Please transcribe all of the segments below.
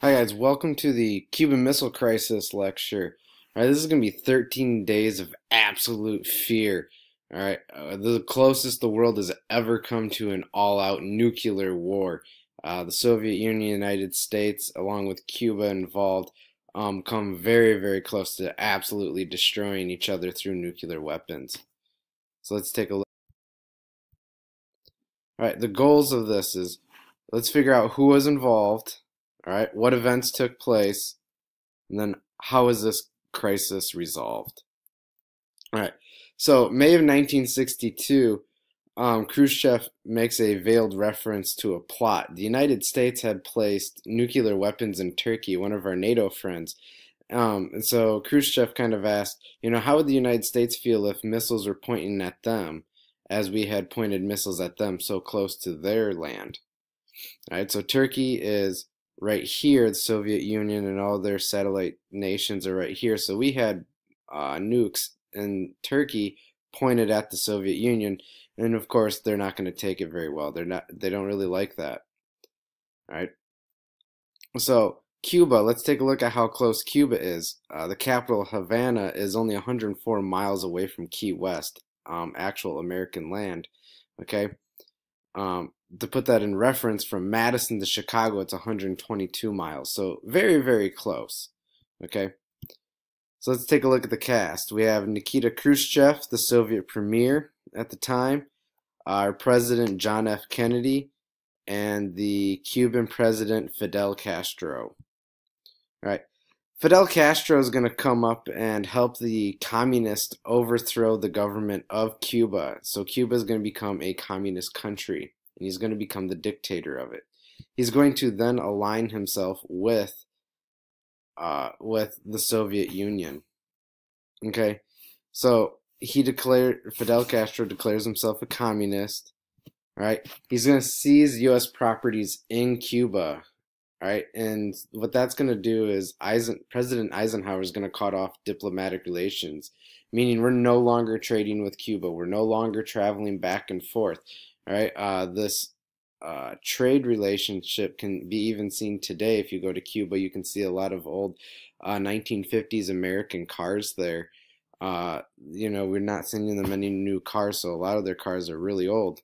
Hi guys, welcome to the Cuban Missile Crisis lecture. All right, this is going to be 13 days of absolute fear. All right, uh, the closest the world has ever come to an all-out nuclear war. Uh, the Soviet Union, United States, along with Cuba involved, um, come very, very close to absolutely destroying each other through nuclear weapons. So let's take a look. All right, the goals of this is let's figure out who was involved all right, what events took place, and then how is this crisis resolved? All right, so May of 1962, um, Khrushchev makes a veiled reference to a plot. The United States had placed nuclear weapons in Turkey, one of our NATO friends. Um, and so Khrushchev kind of asked, you know, how would the United States feel if missiles were pointing at them as we had pointed missiles at them so close to their land? All right, so Turkey is right here, the Soviet Union and all their satellite nations are right here. So we had uh, nukes in Turkey pointed at the Soviet Union, and of course they're not going to take it very well. They're not. They don't really like that. All right. So Cuba. Let's take a look at how close Cuba is. Uh, the capital Havana is only 104 miles away from Key West, um, actual American land. Okay. Um, to put that in reference, from Madison to Chicago, it's 122 miles. So very, very close. Okay. So let's take a look at the cast. We have Nikita Khrushchev, the Soviet premier at the time, our president John F. Kennedy, and the Cuban president Fidel Castro. All right. Fidel Castro is going to come up and help the communists overthrow the government of Cuba. So Cuba is going to become a communist country and he's going to become the dictator of it. He's going to then align himself with uh, with the Soviet Union. Okay, so he declared Fidel Castro declares himself a communist. Right, he's going to seize U.S. properties in Cuba. Right, and what that's going to do is Eisen, President Eisenhower is going to cut off diplomatic relations, meaning we're no longer trading with Cuba. We're no longer traveling back and forth. Right, uh, this uh, trade relationship can be even seen today. If you go to Cuba, you can see a lot of old uh, 1950s American cars there. Uh, you know, we're not sending them any new cars, so a lot of their cars are really old.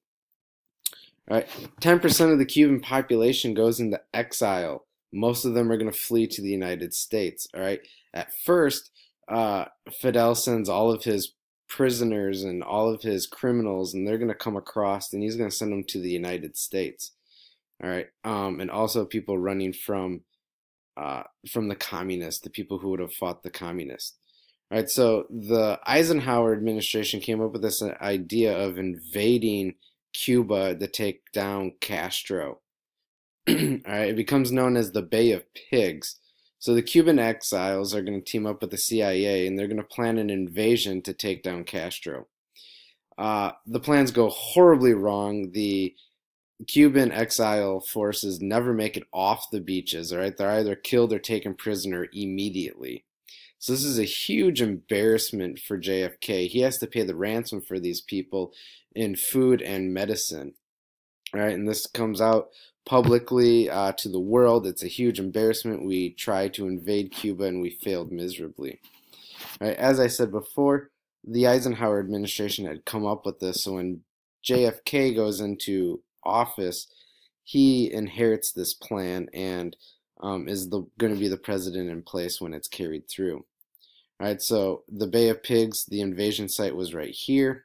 All right, 10% of the Cuban population goes into exile. Most of them are going to flee to the United States. All right, at first, uh, Fidel sends all of his prisoners and all of his criminals, and they're going to come across, and he's going to send them to the United States. All right, um, and also people running from uh, from the communists, the people who would have fought the communists. All right, so the Eisenhower administration came up with this idea of invading Cuba to take down Castro. All right, it becomes known as the Bay of Pigs. So the Cuban exiles are going to team up with the CIA and they're going to plan an invasion to take down Castro. Uh, the plans go horribly wrong. The Cuban exile forces never make it off the beaches, all right? They're either killed or taken prisoner immediately. So this is a huge embarrassment for JFK. He has to pay the ransom for these people in food and medicine. Right, and this comes out publicly uh, to the world. It's a huge embarrassment. We tried to invade Cuba and we failed miserably. Right, as I said before, the Eisenhower administration had come up with this. So when JFK goes into office, he inherits this plan and um, is going to be the president in place when it's carried through. All right, so the Bay of Pigs, the invasion site was right here.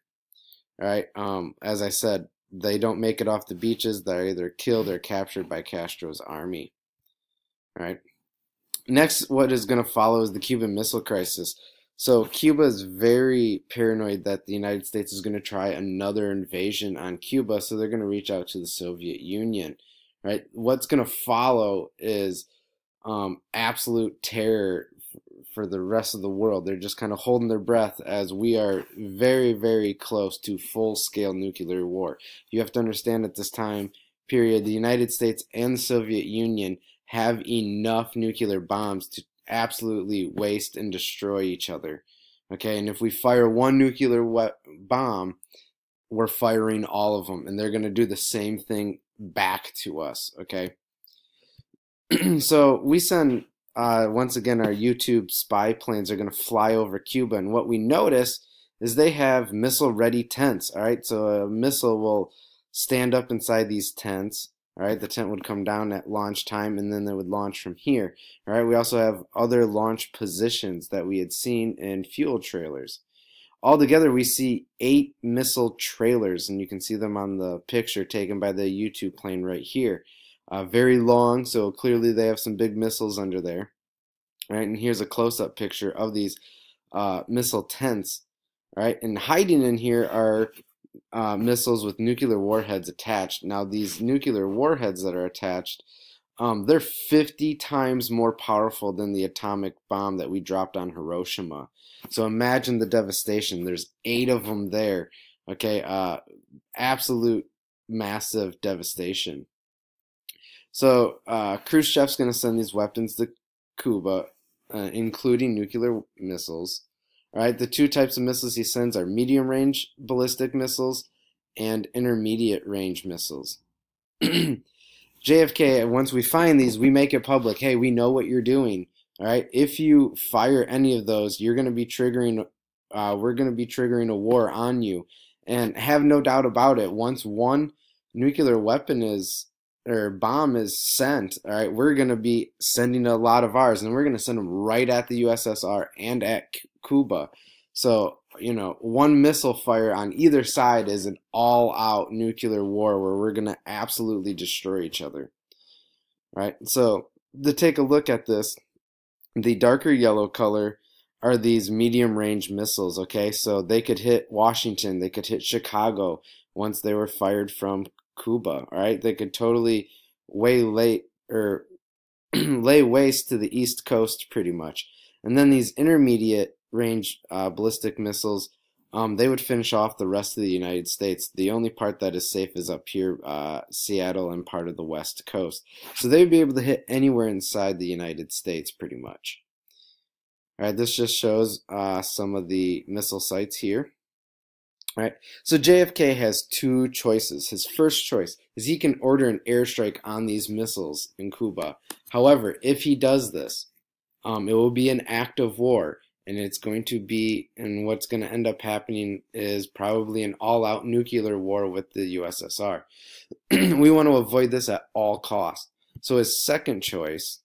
All right, um, as I said, they don't make it off the beaches. They're either killed or captured by Castro's army. All right. Next, what is going to follow is the Cuban Missile Crisis. So Cuba is very paranoid that the United States is going to try another invasion on Cuba, so they're going to reach out to the Soviet Union. Right. What's going to follow is um, absolute terror for the rest of the world. They're just kind of holding their breath as we are very, very close to full scale nuclear war. You have to understand at this time period, the United States and the Soviet Union have enough nuclear bombs to absolutely waste and destroy each other. Okay, and if we fire one nuclear bomb, we're firing all of them, and they're going to do the same thing back to us. Okay. so we send uh, once again our U-2 spy planes are going to fly over Cuba, and what we notice is they have missile ready tents. All right, so a missile will stand up inside these tents. All right, the tent would come down at launch time, and then they would launch from here. All right, we also have other launch positions that we had seen in fuel trailers. Altogether, we see eight missile trailers, and you can see them on the picture taken by the U-2 plane right here. Uh, very long, so clearly they have some big missiles under there. Right, and here's a close-up picture of these uh, missile tents. Right, and hiding in here are uh, missiles with nuclear warheads attached. Now, these nuclear warheads that are attached, um, they're 50 times more powerful than the atomic bomb that we dropped on Hiroshima. So imagine the devastation. There's eight of them there. Okay, uh, absolute massive devastation. So uh, Khrushchev's going to send these weapons to Cuba, uh, including nuclear missiles. Right, the two types of missiles he sends are medium range ballistic missiles and intermediate range missiles. JFK, once we find these, we make it public. Hey, we know what you're doing. All right, if you fire any of those, you're going to be triggering. Uh, we're going to be triggering a war on you, and have no doubt about it. Once one nuclear weapon is or bomb is sent, all right, we're going to be sending a lot of ours, and we're going to send them right at the USSR and at Cuba. So, you know, one missile fire on either side is an all out nuclear war where we're going to absolutely destroy each other. Right? So, to take a look at this, the darker yellow color are these medium range missiles, okay? So they could hit Washington, they could hit Chicago once they were fired from Cuba. All right, they could totally way late or lay waste to the east coast pretty much. And then these intermediate range uh, ballistic missiles, um, they would finish off the rest of the United States. The only part that is safe is up here, uh, Seattle and part of the west coast. So they would be able to hit anywhere inside the United States pretty much. All right, this just shows uh, some of the missile sites here. Right. So JFK has two choices. His first choice is he can order an airstrike on these missiles in Cuba. However, if he does this, um, it will be an act of war, and it's going to be, and what's going to end up happening is probably an all-out nuclear war with the USSR. we want to avoid this at all costs. So his second choice,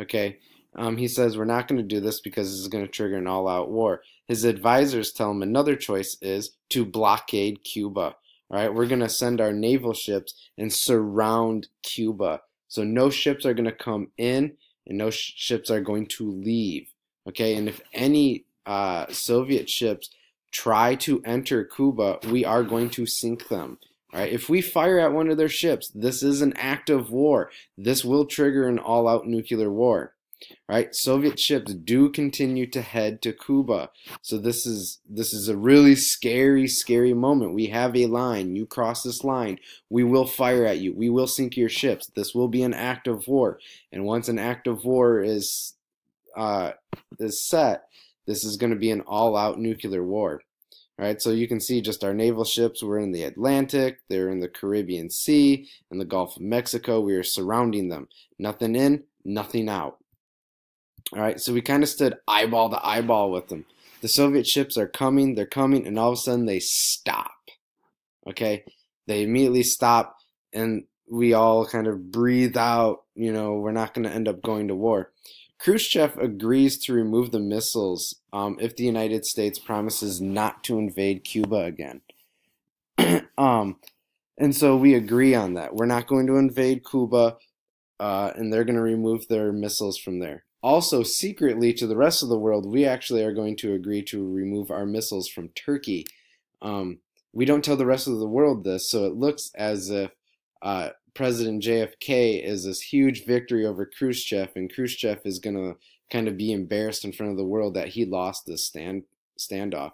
okay, um, he says we're not going to do this because this is going to trigger an all-out war. His advisors tell him another choice is to blockade Cuba. All right, we're going to send our naval ships and surround Cuba. So no ships are going to come in and no sh ships are going to leave. Okay, and if any uh, Soviet ships try to enter Cuba, we are going to sink them. All right, if we fire at one of their ships, this is an act of war. This will trigger an all-out nuclear war right? Soviet ships do continue to head to cuba. So this is this is a really scary scary moment. We have a line. You cross this line. We will fire at you. We will sink your ships. This will be an act of war. And once an act of war is uh is set this is going to be an all-out nuclear war all right? So you can see just our naval ships were in the atlantic they're in the caribbean sea in the gulf of mexico. We are surrounding them. Nothing in nothing out all right, so we kind of stood eyeball to eyeball with them. The Soviet ships are coming, they're coming, and all of a sudden they stop. Okay, they immediately stop, and we all kind of breathe out. You know, we're not going to end up going to war. Khrushchev agrees to remove the missiles um, if the United States promises not to invade Cuba again. um, and so we agree on that. We're not going to invade Cuba, uh, and they're going to remove their missiles from there. Also, secretly to the rest of the world, we actually are going to agree to remove our missiles from Turkey. Um, we don't tell the rest of the world this, so it looks as if uh, President JFK is this huge victory over Khrushchev, and Khrushchev is going to kind of be embarrassed in front of the world that he lost this stand standoff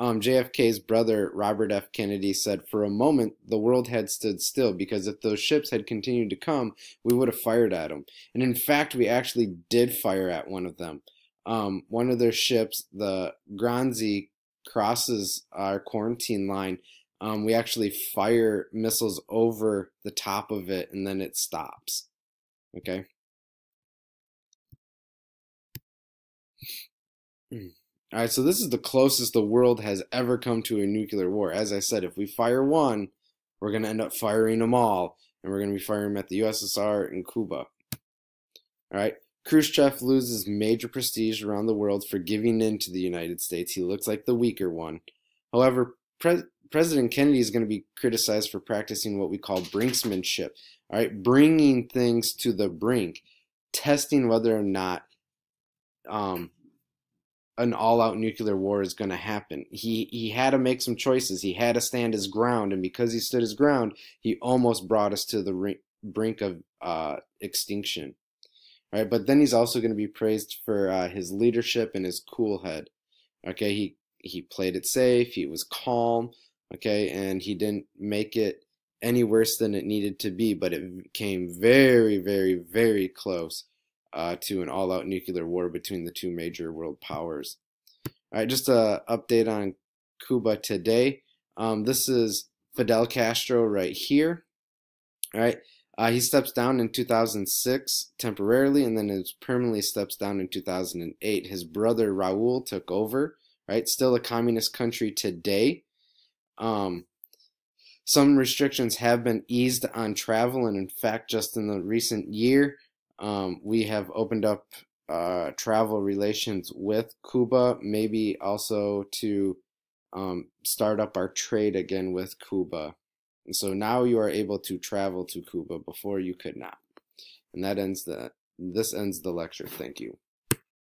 um, JFK's brother, Robert F. Kennedy, said, For a moment, the world had stood still because if those ships had continued to come, we would have fired at them. And in fact, we actually did fire at one of them. Um, one of their ships, the Grozny, crosses our quarantine line. Um, we actually fire missiles over the top of it and then it stops. Okay. All right, so this is the closest the world has ever come to a nuclear war. As I said, if we fire one, we're going to end up firing them all, and we're going to be firing them at the USSR and Cuba. All right, Khrushchev loses major prestige around the world for giving in to the United States. He looks like the weaker one. However, Pre President Kennedy is going to be criticized for practicing what we call brinksmanship. All right, bringing things to the brink, testing whether or not um, an all-out nuclear war is going to happen. He he had to make some choices. He had to stand his ground, and because he stood his ground, he almost brought us to the brink of uh, extinction. All right, but then he's also going to be praised for uh, his leadership and his cool head. Okay, he he played it safe. He was calm. Okay, and he didn't make it any worse than it needed to be, but it came very, very, very close uh, to an all-out nuclear war between the two major world powers. All right, just a update on Cuba today. Um, this is Fidel Castro right here. All right, uh, he steps down in 2006 temporarily, and then his permanently steps down in 2008. His brother Raul took over. Right, still a communist country today. Um, some restrictions have been eased on travel, and in fact, just in the recent year, um, we have opened up uh, travel relations with Cuba, maybe also to um, start up our trade again with Cuba. And so now you are able to travel to Cuba before you could not. And that ends the this ends the lecture. Thank you.